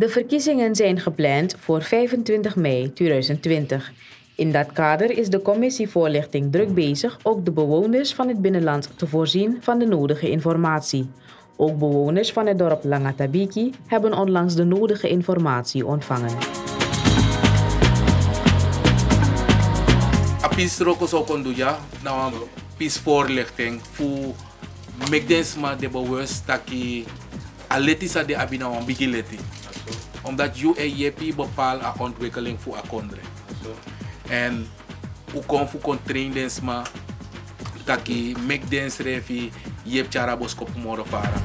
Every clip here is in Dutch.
De verkiezingen zijn gepland voor 25 mei 2020. In dat kader is de commissie voorlichting druk bezig ook de bewoners van het binnenland te voorzien van de nodige informatie. Ook bewoners van het dorp Langatabiki hebben onlangs de nodige informatie ontvangen. Apis roko so kon ja, nou voorlichting voor megdensma de bewust dat aletisa de abina. Omdat je en jepi bepaal a ontwikkeling voor a kondre. En hoe kon voor kon traindens ma dat ki megdens refi jep chara boskop moro fara.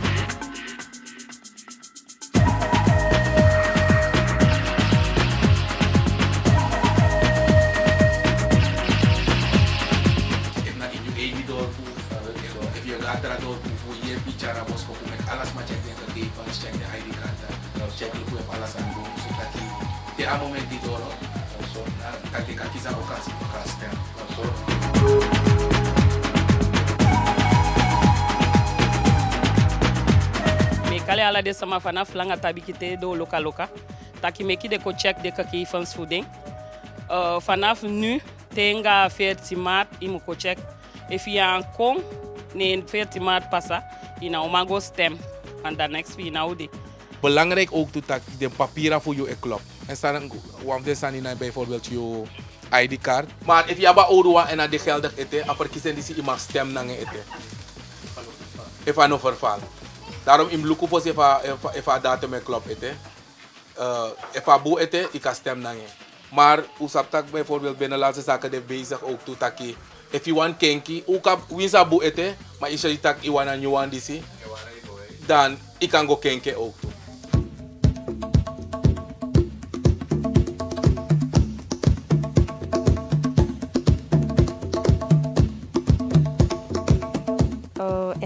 If you you got tra door met alles ma check de ID card, jaɓi koye ko allah san ɗum so taki de a moment ɗiɗo ɗo taki kakisa o kas o kasten mi a la de sama fana flanga tabi kite do loka loca, taki me kide ko check de kaki fans fuden uh, fanaf nu tenga ferti mat imu ko check e fi an kon ne ferti mat pasa ina o mago stem and the next fi ina ude belangrijk ook dat de papieren voor je klopt. En staan, want er staan in bijvoorbeeld je ID-kaart. Maar als je hebt oude en dat geldig is, dan verkiezen die je mag stemmen naar het. Even nog verval. Daarom in Luku voor even datum klopt. Uh, even boe het, ik kan stemmen naar Maar hoe zat bijvoorbeeld binnen laatste zaken bezig ook toe dat if you want kenki, kan winsa boe het, maar is je tak iwan en you want disi, dan ik kan go kenke ook.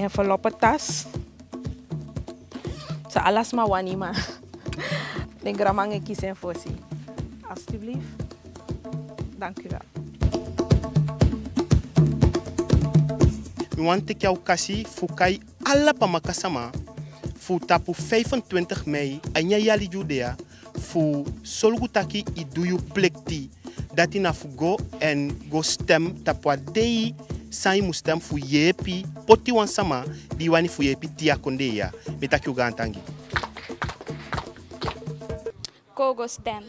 envelopetas sa alas ma den Negra mange kiezen voor ze. Alsjeblieft. Dank u wel. Wante kyau kasi fukai alla pamakasama fu tapu 25 mei anya yali judea fu solgutaki iduyu plekti dati na fu go en go stem tapua dei san mustam fu yepi poti wan sama diwani fu yepi tia kondeya. Metaki uga antangi. Kogo stem